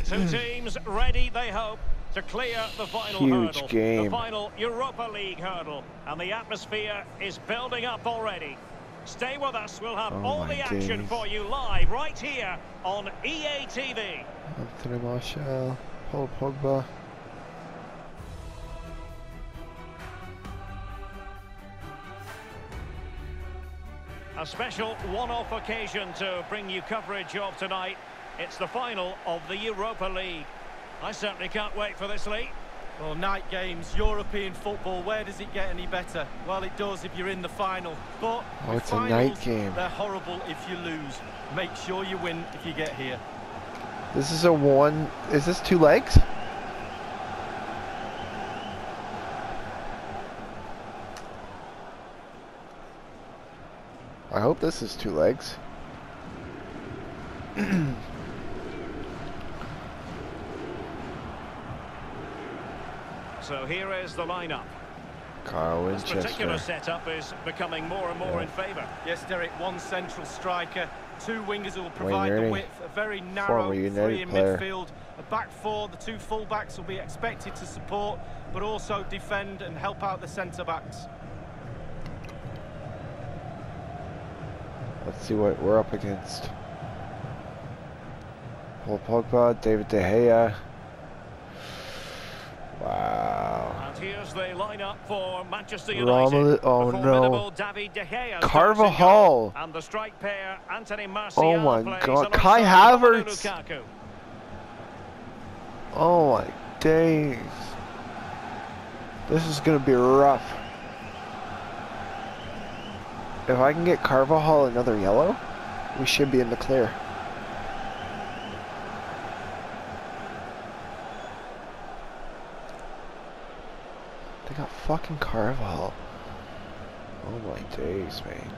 Two hmm. teams ready, they hope, to clear the final Huge hurdle. game. The final Europa League hurdle. And the atmosphere is building up already. Stay with us, we'll have Oh all the action days. for you live right here on EA TV. Anthony Martial, Paul Pogba. A special one-off occasion to bring you coverage of tonight. It's the final of the Europa League. I certainly can't wait for this league. Well, night games, European football, where does it get any better? Well, it does if you're in the final. But Oh, with it's a night game. They're horrible if you lose. Make sure you win if you get here. This is a one. Is this two legs? I hope this is two legs. So here is the lineup. Carl This particular setup is becoming more and more Yeah. in favour. Yes, Derek, one central striker, two wingers who will provide Rooney, the width, a very narrow three in player. midfield. A back four, the two full-backs will be expected to support, but also defend and help out the centre-backs. Let's see what we're up against. Paul Pogba, David De Gea. Wow. And here's the lineup for Manchester United. Oh, no. David De Gea Carvajal. And the strike pair, Anthony Martial Oh my God, Kai Havertz. Lukaku. Oh my days. This is gonna be rough. If I can get Carvajal another yellow, we should be in the clear. They got fucking Carvajal. Oh my days, man.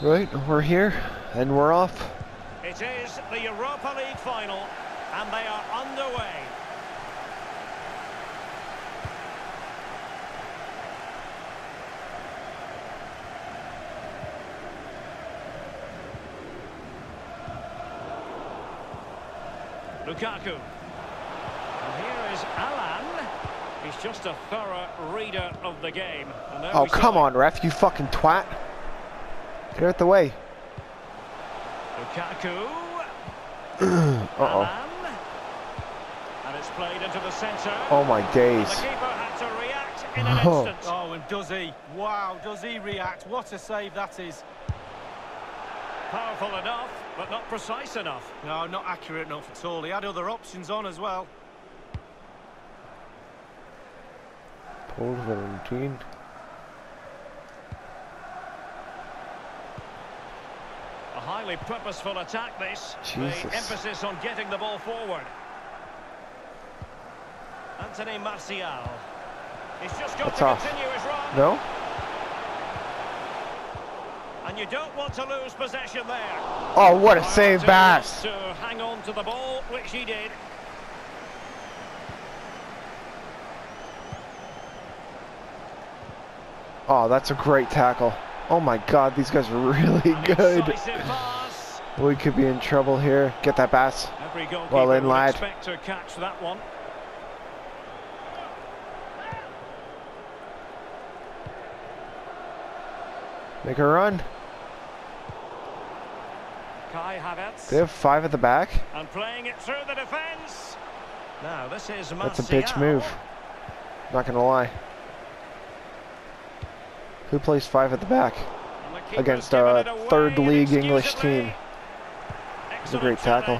Right, we're here, and we're off. It is the Europa League final, and they are underway. Lukaku. And here is Alan. He's just a thorough reader of the game. Oh, come on, ref, you fucking twat. Get out the way. Lukaku. Uh-oh. Alan. And it's played into the centre. Oh my And days. the keeper had to react in an Oh. instant. Oh, and does he? Wow, does he react? What a save that is. Powerful enough, but not precise enough. No, not accurate enough at all. He had other options on as well. Paul Valentin. A highly purposeful attack this. Jesus. The emphasis on getting the ball forward. Anthony Martial. He's just got That's to off. continue his run. No? And you don't want to lose possession there. Oh, what a save, Bass. To hang on to the ball, which he did. Oh, that's a great tackle. Oh my god, these guys are really good. We could be in trouble here. Get that Bass. Every Well in, lad. expect to catch that one. Make a run. Kai Havertz. They have five at the back. And playing it through the defence. Now, this is Martial. That's a bitch move. Not gonna lie. Who plays five at the back And the keeper's against uh, a third league English team? Excellent great tackle.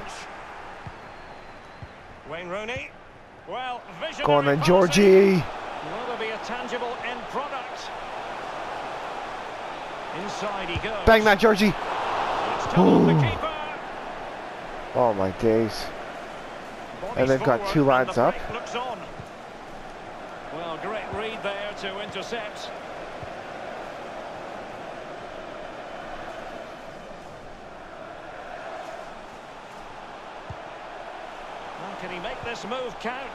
Wayne Rooney. Well, Go on then. Georgie. Will be a tangible end product? Inside he goes. Bang that, Georgie. It's told the Ooh. Oh my days. Bodies And they've got two lads up. Well, great read there to intercept. Can he make this move count?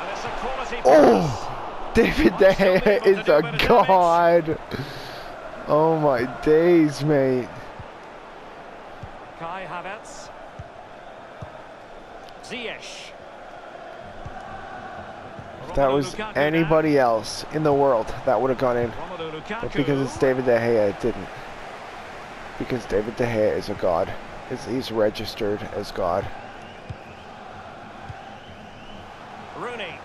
And it's a quality oh, pass. Oh, David De Gea is a god. Oh my days, mate. Kai Havertz. Ziyech. If that was anybody else in the world, that would have gone in. now. Romelu Lukaku. But because it's David De Gea, it didn't. Because David De Gea is a god. He's registered as God. Rooney.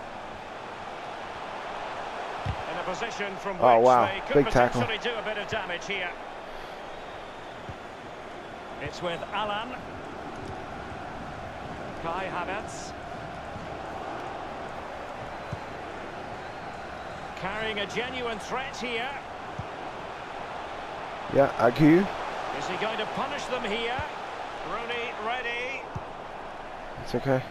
In a position from Oh, which wow. they could Big tackle. potentially do a bit of damage here. It's with Alan. Kai Havertz. Carrying a genuine threat here. Yeah, Agu. Is he going to punish them here? Rooney ready. It's okay.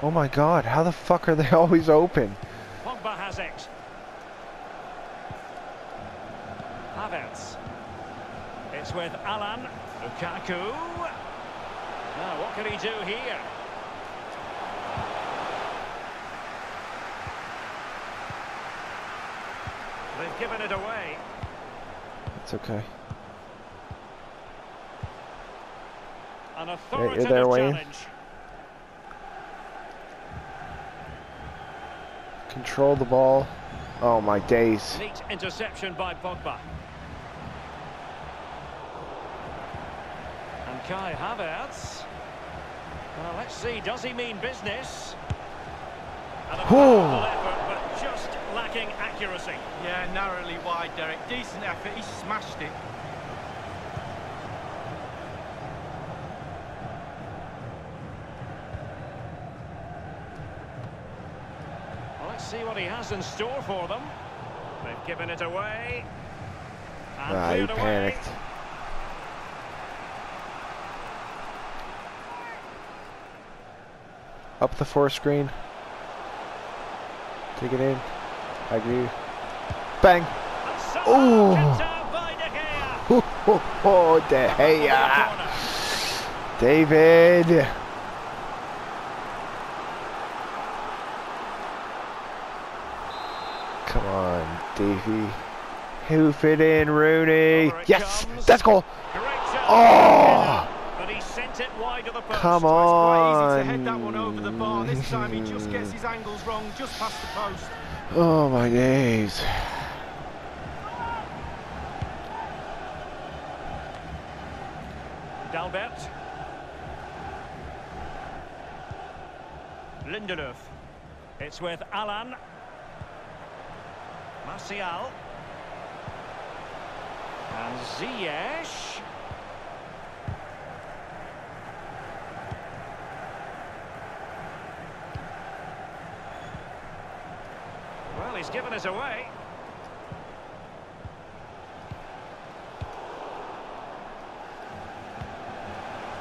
Oh my god, how the fuck are they always open? Pogba has it. Havertz. It's with Alan. Lukaku. Now, what can he do here? They've given it away. It's okay. An authoritative Wayne. Control the ball. Oh my days. Neat interception by Pogba. And Kai Havertz. Well, let's see, does he mean business? And a powerful effort, but just lacking accuracy. Yeah, narrowly wide, Derek. Decent effort. He smashed it. Well, let's see what he has in store for them. They've given it away. And Ah, he cleared away. panicked. Up the four screen. Take it in. I agree. Bang. So Ooh. knocked down by De Gea. Ho, ho, ho, De Over the Gea. corner. David. Come on, Davy. Hoof it in, Rooney. Yes, comes. that's goal. Oh! But he sent it wide of the post. Come It's quite easy to on. head that one over the bar. This time he just gets his angles wrong, just past the post. Oh my days. Dalbert. Lindelöf. It's with Alan. Martial. And Ziyech. Well, he's given us away.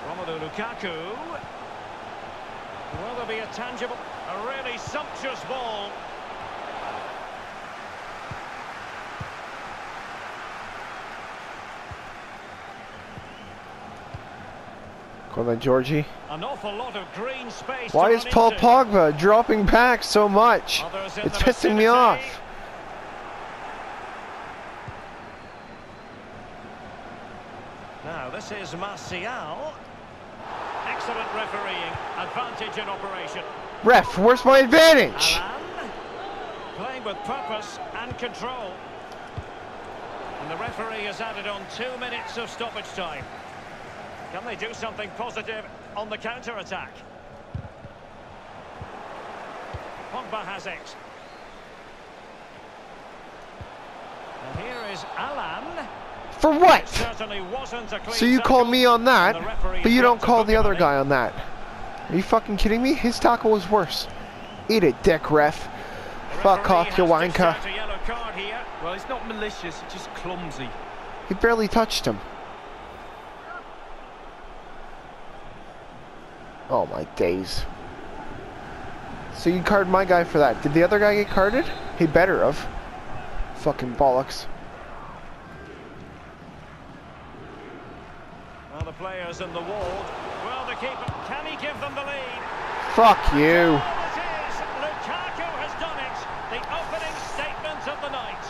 Romelu Lukaku. Will there be a tangible, a really sumptuous ball? On then, Georgie. An awful lot of green space. Why is Paul into. Pogba dropping back so much? It's pissing me off. Now this is Martial. Excellent refereeing, advantage in operation. Ref, where's my advantage? Alan playing with purpose and control. And the referee has added on two minutes of stoppage time. Can they do something positive on the counter-attack? Pogba has it. And here is Alan. For what? Certainly wasn't a clean So you call me on that, and the referee but you don't call the other guy on that. Are you fucking kidding me? His tackle was worse. Eat it, dick ref. The Fuck off, has you dished wanker. out a yellow card here. Well, it's not malicious, it's just clumsy. He barely touched him. Oh my days. So you carded my guy for that. Did the other guy get carded? He better have. Fucking bollocks. Well, the players in the wall. Well, the keeper, can he give them the lead? Fuck you. Oh, it is! Lukaku has done it! The opening statement of the night.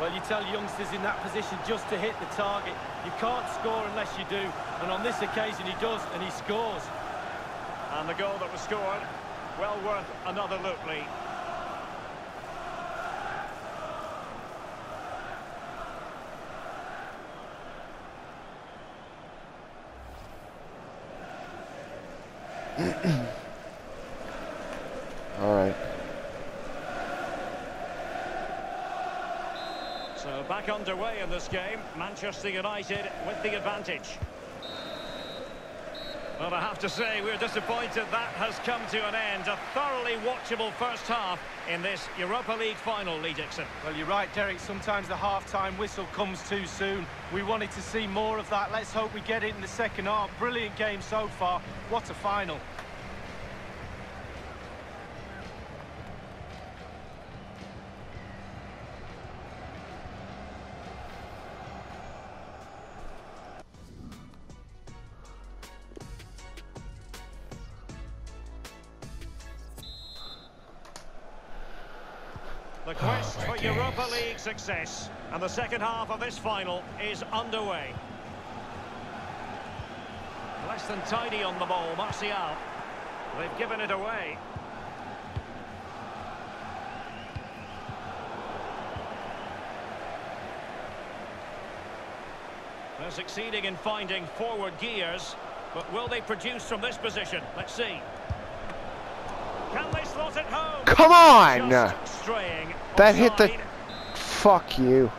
Well, you tell youngsters in that position just to hit the target. You can't score unless you do, and on this occasion he does, and he scores. And the goal that was scored, well worth another look, Lee. All right. So back underway in this game. Manchester United with the advantage. Well, I have to say, we're disappointed that has come to an end. A thoroughly watchable first half in this Europa League final, Lee Dixon. Well, you're right, Derek. Sometimes the half-time whistle comes too soon. We wanted to see more of that. Let's hope we get it in the second half. Brilliant game so far. What a final. Europa. League success. And the second half of this final is underway. Less than tidy on the ball, Martial. They've given it away. They're succeeding in finding forward gears, but will they produce from this position? Let's see. Can they slot it home? Come on! Just straying. That hit the-. Fuck you.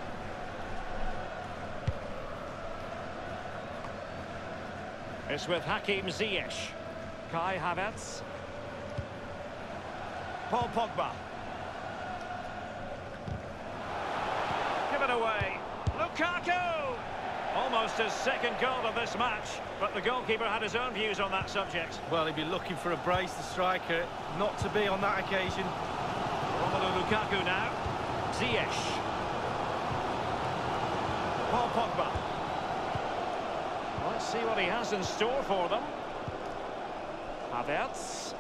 It's with Hakim Ziyech. Kai Havertz. Paul Pogba. Give it away. Lukaku! Almost his second goal of this match, but the goalkeeper had his own views on that subject. Well, he'd be looking for a brace, the striker. Not to be on that occasion. Romelu Lukaku now. Ziyech. Paul Pogba. Let's see what he has in store for them. Havertz.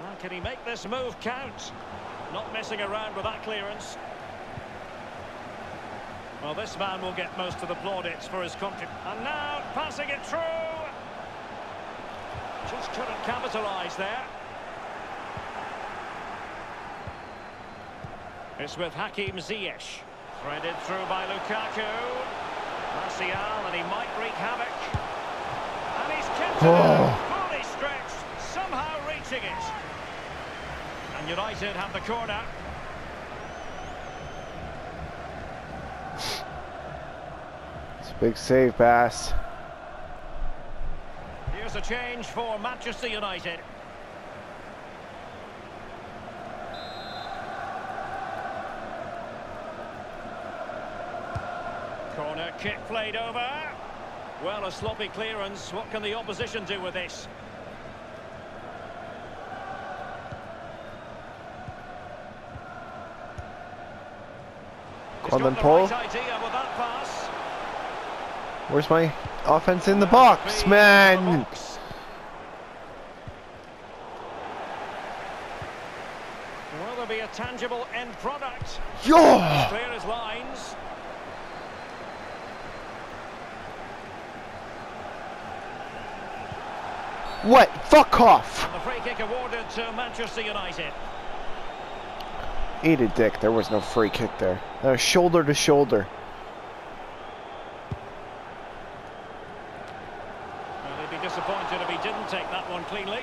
Now, can he make this move count? Not messing around with that clearance. Well, this man will get most of the plaudits for his country. And now, passing it through. Just couldn't capitalise there. It's with Hakim Ziyech. Threaded through by Lukaku. Martial, and he might wreak havoc. And he's kept it Oh. fully stretched, somehow reaching it. And United have the corner. It's a big save, Bass. Here's a change for Manchester United. Corner kick played over. Well, a sloppy clearance. What can the opposition do with this? On then, Paul. right idea with that pass. Where's my offense in the box, man? Will there be a tangible end product? Clear as lines. What? Fuck off! The free kick awarded to Manchester United. Eat a dick. There was no free kick there. Was shoulder to shoulder. Well, they'd be disappointed if he didn't take that one cleanly.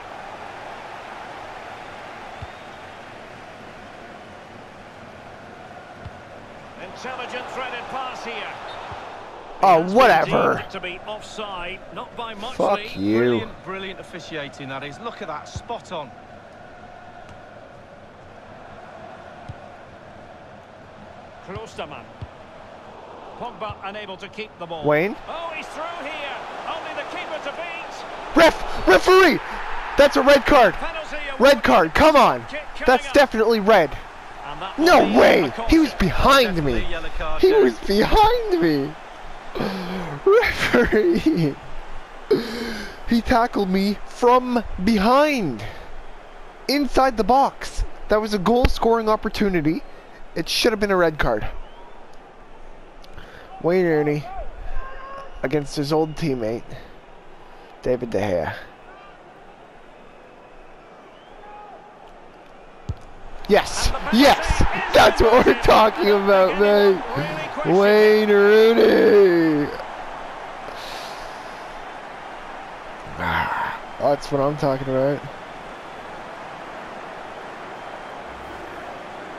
Intelligent threaded pass here. Oh, whatever. To be offside, not by much. Fuck Lee. you. Brilliant, brilliant officiating, that is. Look at that, spot on. Klostermann. Pogba unable to keep the ball. Wayne? Oh, he's through here. Only the keeper to beat. Ref! Referee! That's a red card! Red card, come on! That's up. definitely red. And that will No way! He was behind me! He was behind me! Referee! He tackled me from behind! Inside the box! That was a goal scoring opportunity, It should have been a red card. Wayne Rooney against his old teammate, David De Gea. Yes, yes, that's what we're talking about, mate. Wayne Rooney. Ah, That's what I'm talking about.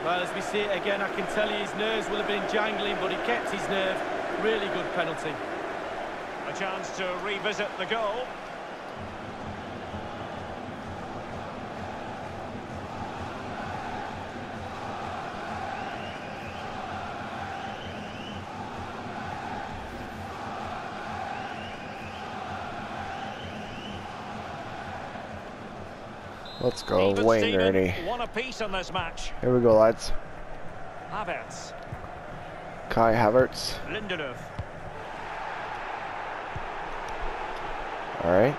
Well, as we see it again, I can tell you his nerves will have been jangling, but he kept his nerve. Really good penalty. A chance to revisit the goal. Let's go, Even Wayne Steven Rooney. One apiece in this match. Here we go, lads. Havertz, Kai Havertz. Lindelöf, All right.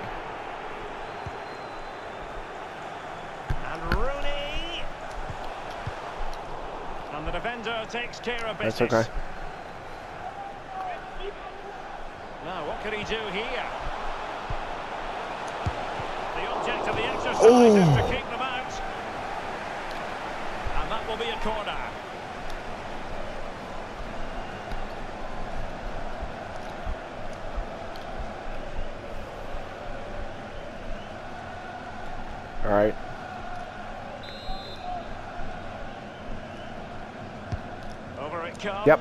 and Rooney. And the defender takes care of business. That's okay. Now, what could he do here? Of the exercise Oh. to keep them out. And that will be a corner. All right. Over it comes. Yep.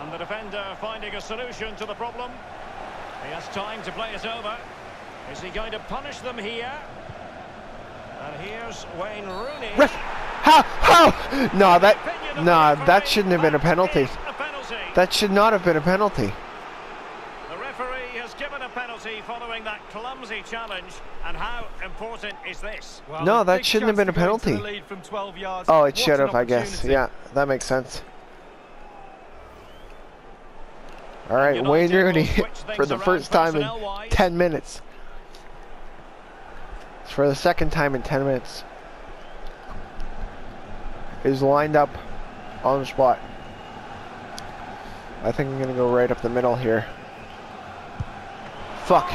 And the defender finding a solution to the problem. He has time to play it over. Is he going to punish them here? And here's Wayne Rooney. Ref, how, how? No, that, Opinion of nah, the that shouldn't have been a penalty. is a penalty. That should not have been a penalty. The referee has given a penalty following that clumsy challenge. And how important is this? Well, No, that shouldn't have been a to go into penalty. lead from 12 yards. Oh, it What should have, I guess. Yeah, that makes sense. All right, United Wayne Rooney for the first time in 10 minutes. For the second time in 10 minutes. Is lined up on the spot. I think I'm going to go right up the middle here. Fuck.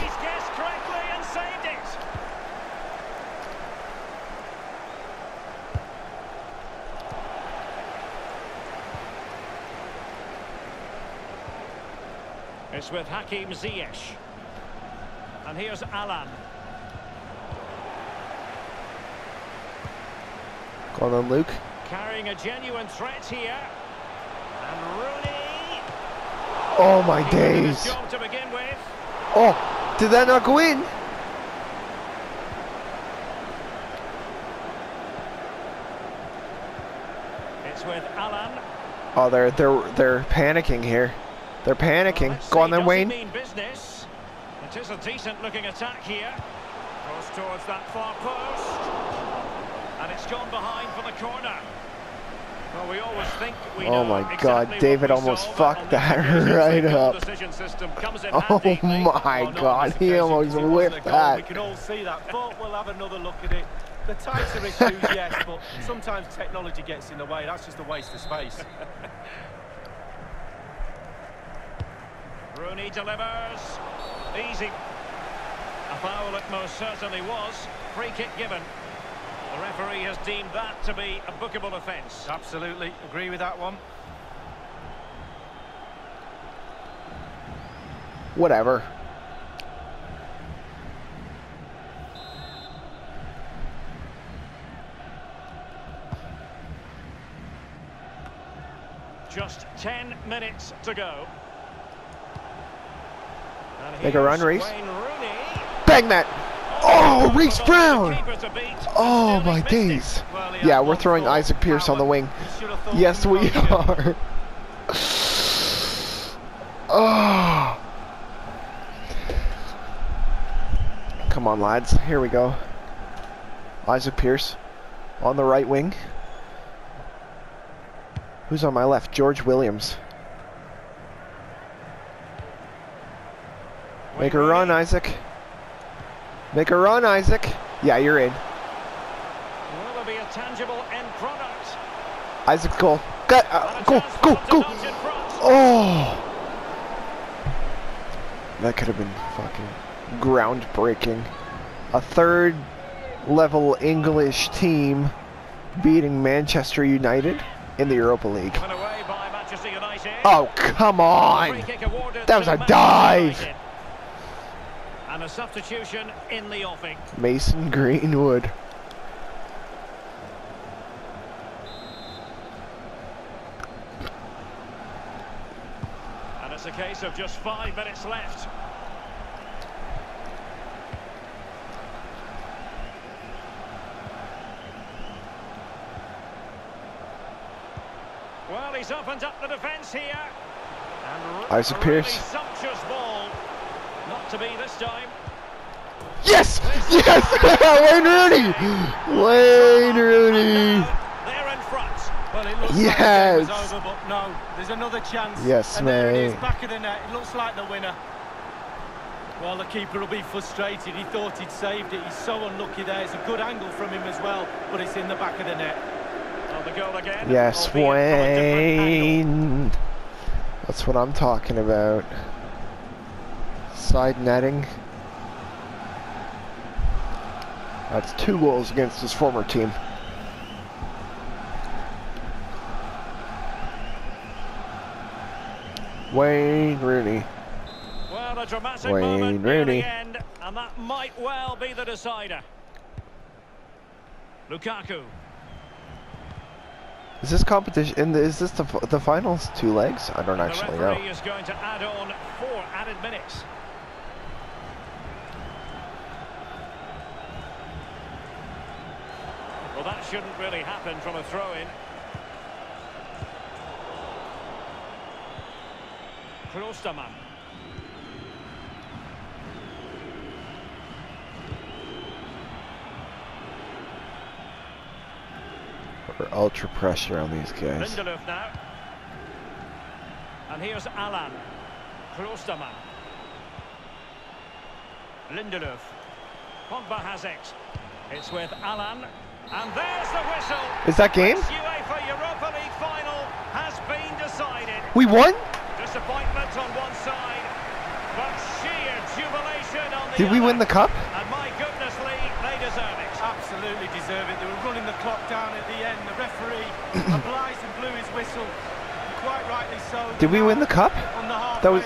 It's with Hakim Ziyech. And here's Alan. Go on then, Luke. Carrying a genuine threat here. And Rooney. Oh my He days. job to begin with. Oh, did that not go in? It's with Alan. Oh, they're they're they're panicking here. They're panicking. Let's Go on then, Wayne. mean business. It is a decent looking attack here. Goes towards that far post. And it's gone behind for the corner. Well, we always think we Oh my exactly God, David almost fucked that right up. decision system comes in Oh my God, he almost 'cause it wasn't a whipped that. We can all see that, but we'll have another look at it. The types of issues, yes, but sometimes technology gets in the way. That's just a waste of space. Rooney delivers. Easy. A foul it most certainly was. Free kick given. The referee has deemed that to be a bookable offence. Absolutely, agree with that one. Whatever. Just 10 minutes to go. And Make a run, here's Reece. Bang that. Oh, Reece The Brown. keeper to beat, but Oh my he's missed it. days. Well, he had Yeah, we're throwing Isaac Pierce on the wing. He should have thought Yes, we are. Oh. Come on, lads. Here we go. Isaac Pierce on the right wing. Who's on my left? George Williams. Make a run. Isaac. Make a run, Isaac. Yeah, you're in. Will there be a tangible end product? Isaac's goal. Got, uh, go, go, to go. nudge in front. Oh! That could have been fucking groundbreaking. A third level English team beating Manchester United in the Europa League. Given away by Manchester United. Oh, come on! That was a dive. And a substitution in the offing. Mason Greenwood. And it's a case of just five minutes left. Well, he's opened up the defence here. And Isaac really Pearce. To be this time. Yes! Yes! Wayne Rooney! Wayne Rooney! They're in front. Well, it looks Yes. like over, but no, there's another chance. Yes, and there it is, mate. back of the net. It looks like the winner. Well, the keeper will be frustrated. He thought he'd saved it. He's so unlucky there. It's a good angle from him as well, but it's in the back of the net. On the goal again. Yes, albeit from a different angle. Wayne. That's what I'm talking about. Side netting. That's two goals against his former team. Wayne Rooney. Well, a dramatic Wayne moment Rooney. the end, and that might well be the decider. Lukaku. Is this competition? In the, is this the the finals two legs? I don't The actually referee know. is going to add on four added minutes. Well, that shouldn't really happen from a throw-in. Klostermann. We're ultra pressure on these guys. Lindelöf now. And here's Alan. Klostermann. Lindelöf. Pogba has it. It's with Alan. And there's the whistle. Is that game? UEFA Europa League final has been decided. We won? Disappointment on one side, but sheer jubilation on the Did we win the cup? And my goodness, Lee, they deserve it. Absolutely deserve it. They were running the clock down at the end. The referee obliged and blew his whistle. Quite rightly so. Did we win the cup? On the That was-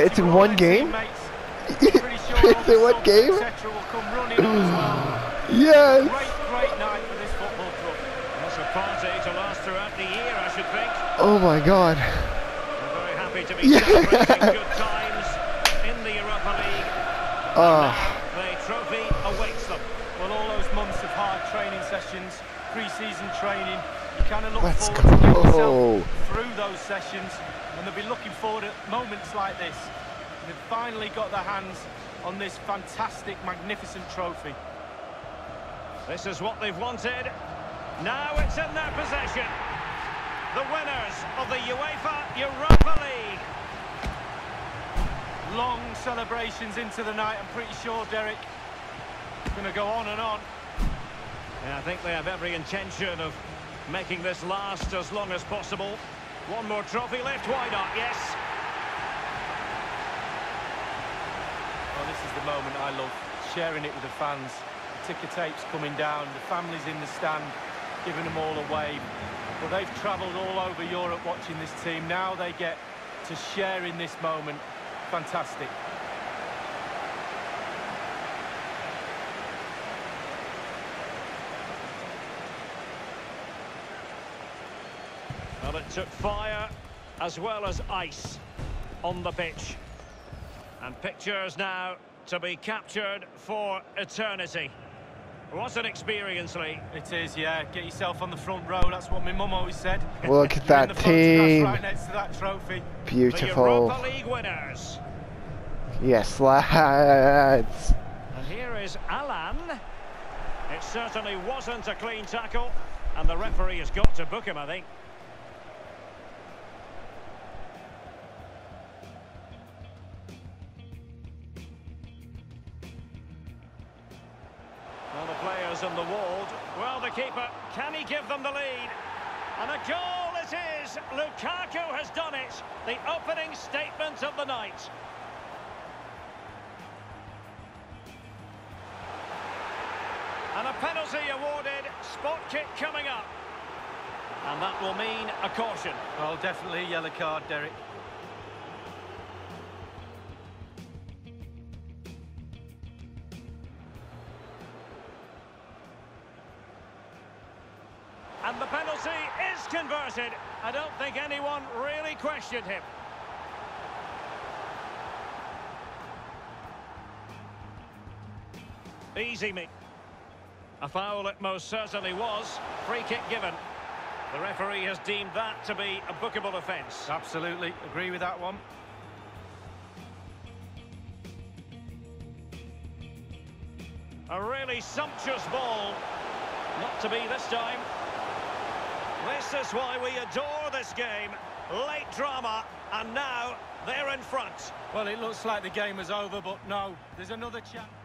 it's in one game? teammates. Pretty sure It's in one game? will come running up as well. Yes. Great, great night for this football club. That's a party to last throughout the year, I should think. Oh my god. We're very happy to be Yeah. good times in the Europa League. Ah. The trophy awaits them. Well, all those months of hard training sessions, pre-season training, you kind of look Let's forward to getting go. yourself through those sessions, and they'll be looking forward at moments like this. They've finally got their hands on this fantastic, magnificent trophy. This is what they've wanted. Now it's in their possession. The winners of the UEFA Europa League. Long celebrations into the night. I'm pretty sure, Derek, going to go on and on. And I think they have every intention of making this last as long as possible. One more trophy left, why not? Yes. Well, this is the moment I love, sharing it with the fans. The ticker tapes coming down, the families in the stand, giving them all a wave. Well, they've travelled all over Europe watching this team. Now they get to share in this moment. Fantastic. Well, it took fire as well as ice on the pitch. And pictures now to be captured for eternity. What an experience, Lee. It is, yeah. Get yourself on the front row. That's what my mum always said. Look at that team. Right next to that trophy. The Beautiful. Europa League winners. Yes, lads. And here is Alan. It certainly wasn't a clean tackle. And the referee has got to book him, I think. Give them the lead? And a goal it is! Lukaku has done it! The opening statement of the night. And a penalty awarded, spot kick coming up. And that will mean a caution. Well, definitely a yellow card, Derek. And the penalty is converted. I don't think anyone really questioned him. Easy me. A foul it most certainly was. Free kick given. The referee has deemed that to be a bookable offence. Absolutely, agree with that one. A really sumptuous ball. Not to be this time. This is why we adore this game. Late drama, and now they're in front. Well, it looks like the game is over, but no, there's another chance.